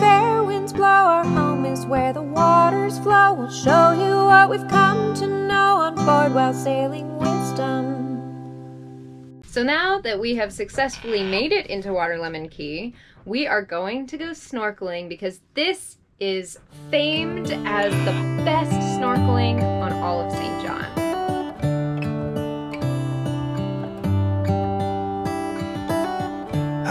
fair winds blow. Our home is where the waters flow. We'll show you what we've come to know on board while sailing wisdom. So now that we have successfully made it into Waterlemon Cay, we are going to go snorkeling because this is famed as the best snorkeling on all of St. John.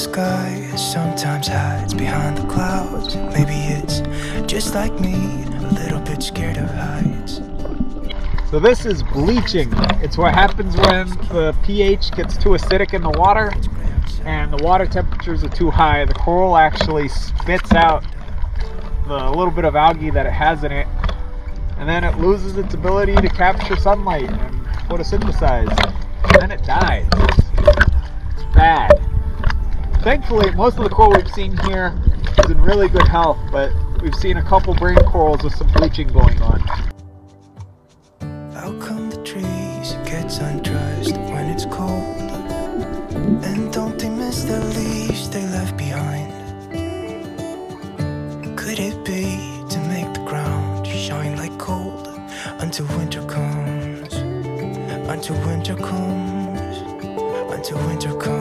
Sky sometimes hides behind the clouds? Maybe it's just like me, a little bit scared of heights. So this is bleaching. It's what happens when the pH gets too acidic in the water and the water temperatures are too high. The coral actually spits out the little bit of algae that it has in it and then it loses its ability to capture sunlight and photosynthesize. And then it dies. It's bad. Thankfully, most of the coral we've seen here is in really good health, but we've seen a couple brain corals with some bleaching going on. Come the trees gets undressed when it's cold? And don't they miss the leaves they left behind? Could it be to make the ground shine like until winter comes? Until winter comes, until winter comes.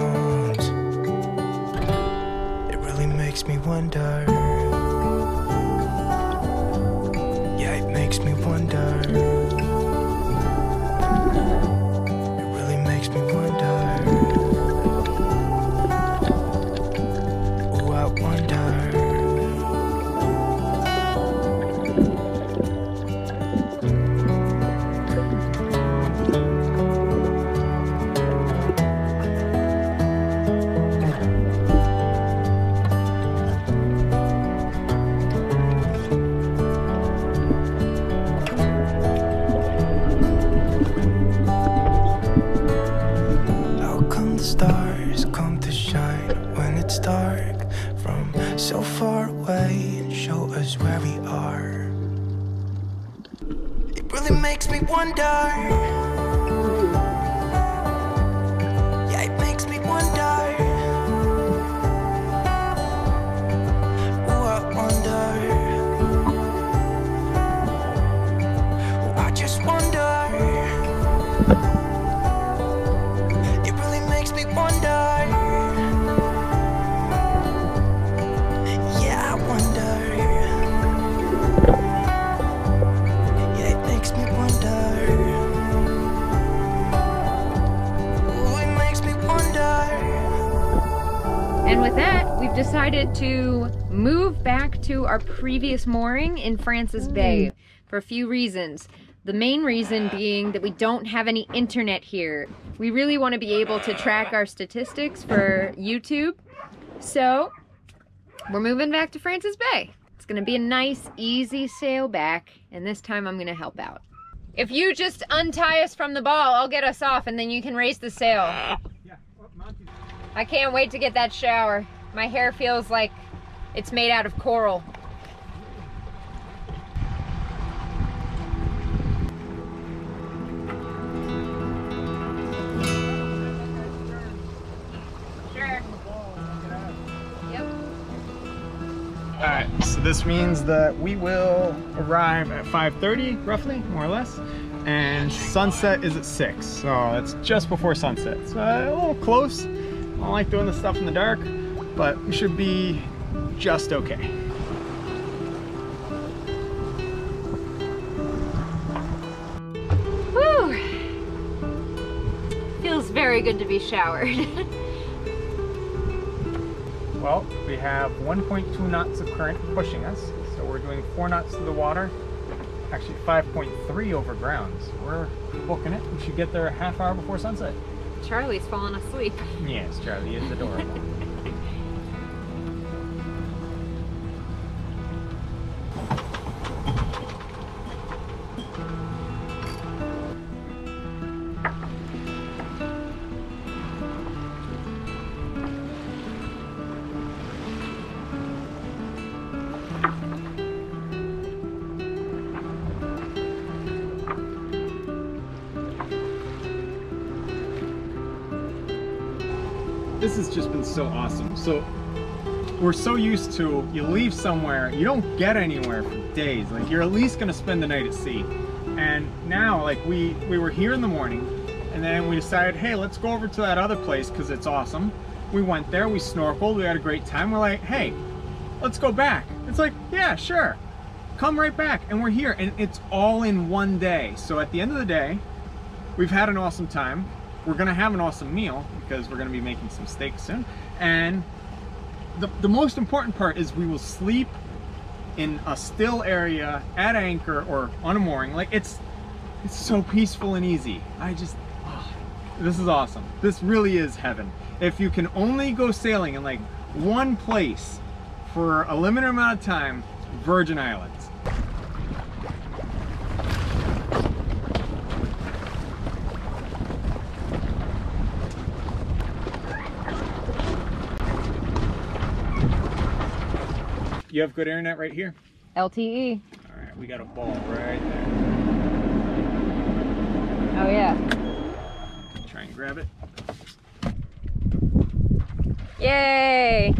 So far away and show us where we are? It really makes me wonder. Decided to move back to our previous mooring in Francis hmm. Bay for a few reasons. The main reason being that we don't have any internet here. We really want to be able to track our statistics for YouTube. So, we're moving back to Francis Bay. It's going to be a nice, easy sail back, and this time I'm going to help out. If you just untie us from the ball, I'll get us off, and then you can raise the sail. I can't wait to get that shower. My hair feels like it's made out of coral. All right, so this means that we will arrive at 5.30, roughly, more or less. And sunset is at 6, so it's just before sunset. So a little close. I don't like doing this stuff in the dark, but we should be just okay. Whew. Feels very good to be showered. Well, we have 1.2 knots of current pushing us, so we're doing 4 knots to the water, actually 5.3 over ground. So we're booking it. We should get there a half hour before sunset. Charlie's fallen asleep. Yes, Charlie is adorable. this has just been so awesome. So we're so used to you leave somewhere, you don't get anywhere for days. Like you're at least gonna spend the night at sea. And now, like we we were here in the morning, and then we decided, hey, let's go over to that other place because it's awesome. We went there, we snorkeled, we had a great time. We're like, hey, let's go back. It's like, yeah, sure. Come right back. And we're here. And it's all in one day. So at the end of the day, we've had an awesome time. We're gonna have an awesome meal because we're gonna be making some steak soon. And the, the most important part is we will sleep in a still area at anchor or on a mooring. Like it's it's so peaceful and easy. I just oh, this is awesome. This really is heaven. If you can only go sailing in like one place for a limited amount of time, Virgin Islands. You have good internet right here? LTE. All right, we got a ball right there. Oh yeah. Try and grab it. Yay!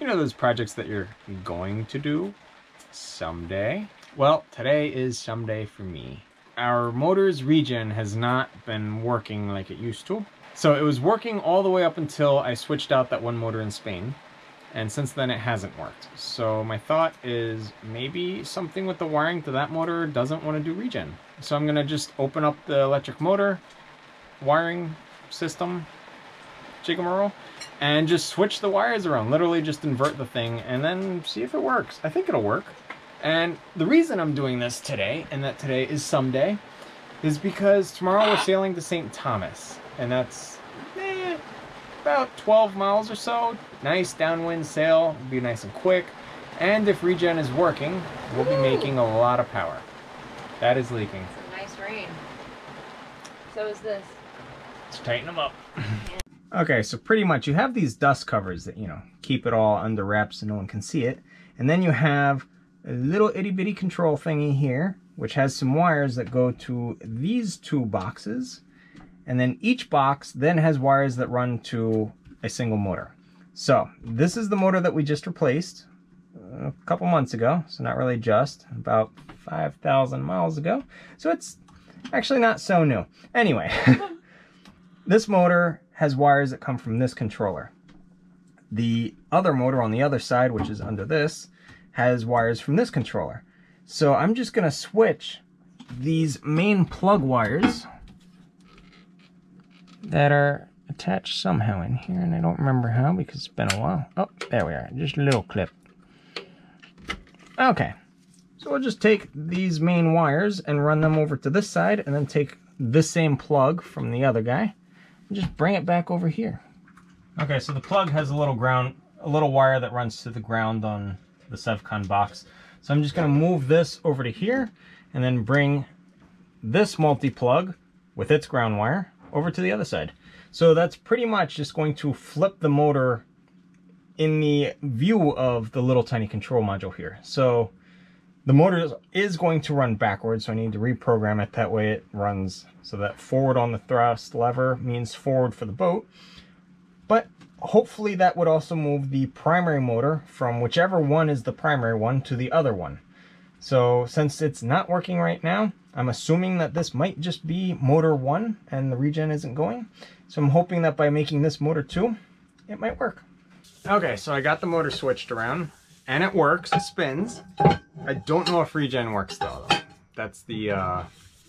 You know those projects that you're going to do someday? Well, today is someday for me. Our motor's regen has not been working like it used to. So it was working all the way up until I switched out that one motor in Spain. And since then it hasn't worked. So my thought is maybe something with the wiring to that motor doesn't want to do regen. So I'm gonna just open up the electric motor, wiring system, jigamaroll, and just switch the wires around. Literally just invert the thing and then see if it works. I think it'll work. And the reason I'm doing this today, and that today is someday, is because tomorrow we're sailing to St. Thomas. And that's eh, about 12 miles or so. Nice downwind sail, be nice and quick. And if regen is working, we'll be making a lot of power. That is leaking. Some nice rain. So is this. Let's tighten them up. okay, so pretty much you have these dust covers that, you know, keep it all under wraps so no one can see it. And then you have a little itty bitty control thingy here, which has some wires that go to these two boxes. And then each box then has wires that run to a single motor. So this is the motor that we just replaced a couple months ago. So not really just, about 5,000 miles ago. So it's actually not so new. Anyway, this motor has wires that come from this controller. The other motor on the other side, which is under this, has wires from this controller. So I'm just gonna switch these main plug wires that are attached somehow in here, and I don't remember how because it's been a while. Oh, there we are, just a little clip. Okay, so we'll just take these main wires and run them over to this side, and then take this same plug from the other guy, and just bring it back over here. Okay, so the plug has a little ground, a little wire that runs to the ground on the Sevcon box. So I'm just gonna move this over to here, and then bring this multi-plug with its ground wire over to the other side. So that's pretty much just going to flip the motor in the view of the little tiny control module here. So the motor is going to run backwards, so I need to reprogram it. That way it runs so that forward on the thrust lever means forward for the boat. But hopefully that would also move the primary motor from whichever one is the primary one to the other one. So since it's not working right now, I'm assuming that this might just be motor one and the regen isn't going. So I'm hoping that by making this motor two, it might work. Okay, so I got the motor switched around and it works, it spins. I don't know if regen works though. though. That's the uh,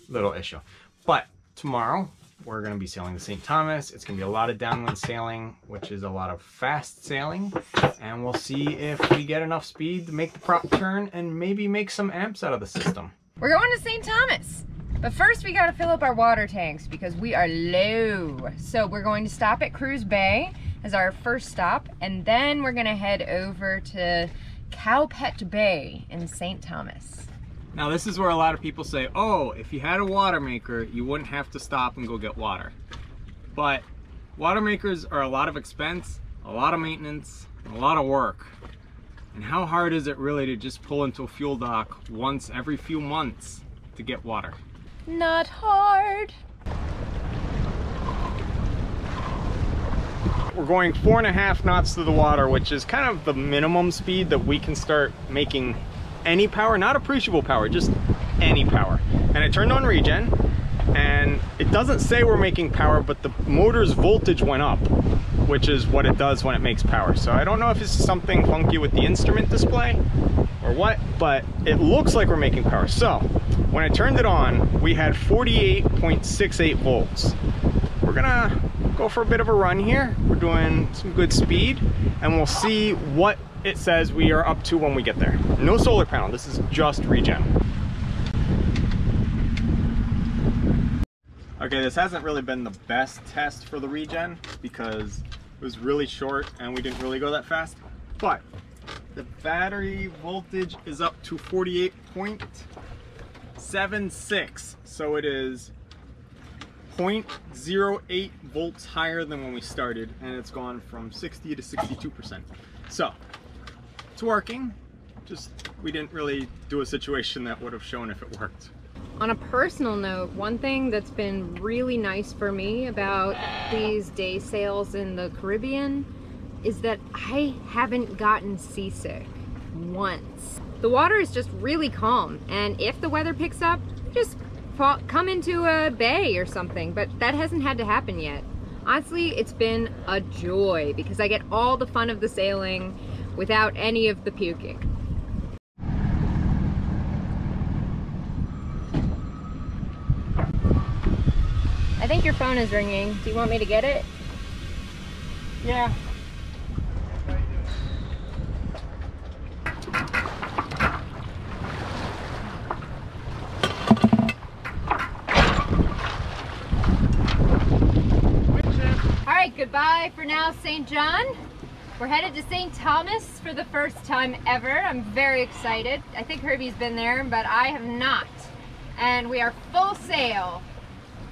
little issue. But tomorrow we're gonna be sailing to St. Thomas. It's gonna be a lot of downwind sailing, which is a lot of fast sailing. And we'll see if we get enough speed to make the prop turn and maybe make some amps out of the system. We're going to St. Thomas. But first we gotta fill up our water tanks because we are low. So we're going to stop at Cruz Bay as our first stop. And then we're gonna head over to Cowpet Bay in St. Thomas. Now this is where a lot of people say, oh, if you had a water maker, you wouldn't have to stop and go get water. But water makers are a lot of expense, a lot of maintenance, a lot of work. And how hard is it really to just pull into a fuel dock once every few months to get water? Not hard. we're going four and a half knots through the water, which is kind of the minimum speed that we can start making any power, not appreciable power, just any power. And I turned on regen and it doesn't say we're making power, but the motor's voltage went up, which is what it does when it makes power. So I don't know if it's something funky with the instrument display or what, but it looks like we're making power. So when I turned it on, we had 48.68 volts. We're gonna go for a bit of a run here. We're doing some good speed and we'll see what it says we are up to when we get there. No solar panel, this is just regen. Okay, this hasn't really been the best test for the regen because it was really short and we didn't really go that fast. But the battery voltage is up to 48.76. So it is 0.08 volts higher than when we started and it's gone from 60 to 62%. So it's working, just we didn't really do a situation that would have shown if it worked. On a personal note, one thing that's been really nice for me about these day sails in the Caribbean is that I haven't gotten seasick once. The water is just really calm and if the weather picks up, just fall, come into a bay or something, but that hasn't had to happen yet. Honestly, it's been a joy because I get all the fun of the sailing without any of the puking. I think your phone is ringing. Do you want me to get it? Yeah. All right, goodbye for now, St. John. We're headed to St. Thomas for the first time ever. I'm very excited. I think Herby's been there, but I have not. And we are full sail,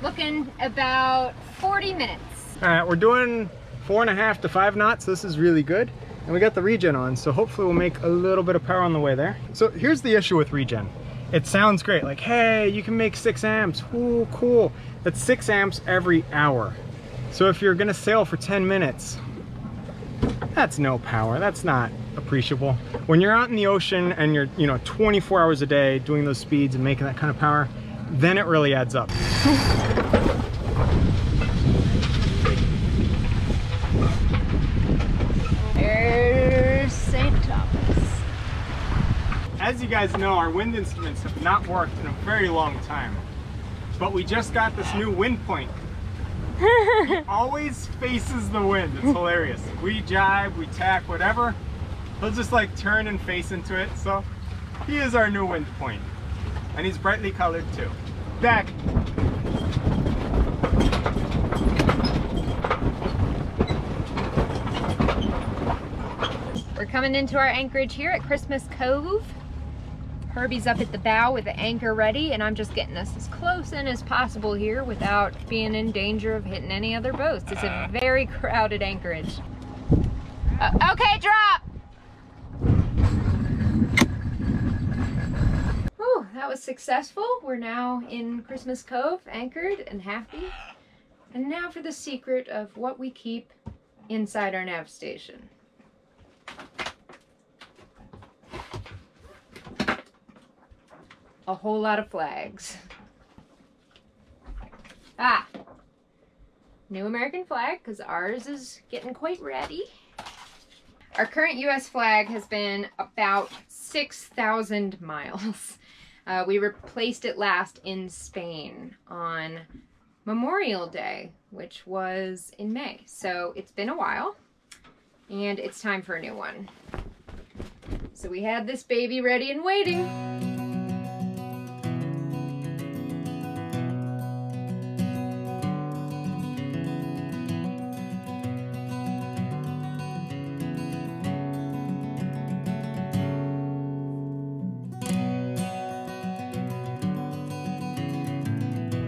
looking about 40 minutes. All right, we're doing four and a half to five knots. This is really good. And we got the regen on, so hopefully we'll make a little bit of power on the way there. So here's the issue with regen. It sounds great, like, hey, you can make six amps, ooh, cool. That's six amps every hour. So if you're gonna sail for 10 minutes, that's no power, that's not appreciable. When you're out in the ocean and you're, you know, 24 hours a day doing those speeds and making that kind of power, then it really adds up. There's St. Thomas. As you guys know, our wind instruments have not worked in a very long time. But we just got this new wind point. He always faces the wind. It's hilarious. We jibe, we tack, whatever. He'll just like turn and face into it. So he is our new wind point. And he's brightly colored too. Back. We're coming into our anchorage here at Christmas Cove. Herby's up at the bow with the anchor ready and I'm just getting us as close in as possible here without being in danger of hitting any other boats. It's a very crowded anchorage. Uh, okay, drop! Whew, that was successful. We're now in Christmas Cove, anchored and happy. And now for the secret of what we keep inside our nav station. a whole lot of flags. Ah, new American flag, because ours is getting quite ratty. Our current U.S. flag has been about 6,000 miles. Uh, we replaced it last in Spain on Memorial Day, which was in May. So it's been a while, and it's time for a new one. So we had this baby ready and waiting.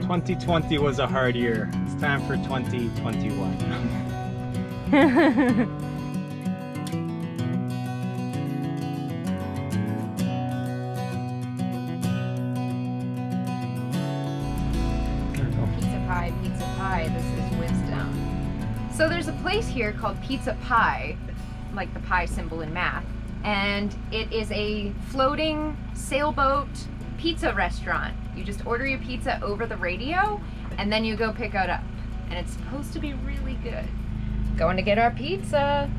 Twenty twenty was a hard year. It's time for twenty twenty one. Pizza pie, pizza pie, this is wisdom. So there's a place here called Pizza Pie, like the pie symbol in math, and it is a floating sailboat pizza restaurant. You just order your pizza over the radio, and then you go pick it up. And it's supposed to be really good. Going to get our pizza.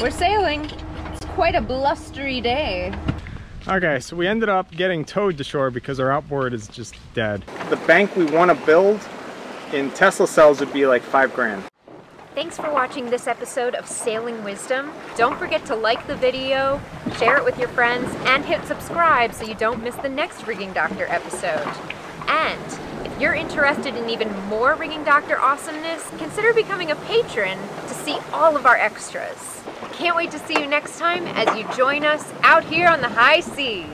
We're sailing. It's quite a blustery day. Okay, so we ended up getting towed to shore because our outboard is just dead. The bank we want to build in Tesla cells would be like five grand. Thanks for watching this episode of Sailing Wisdom. Don't forget to like the video, share it with your friends, and hit subscribe so you don't miss the next Rigging Doctor episode. And if you're interested in even more Rigging Doctor awesomeness, consider becoming a patron to see all of our extras. Can't wait to see you next time as you join us out here on the high seas.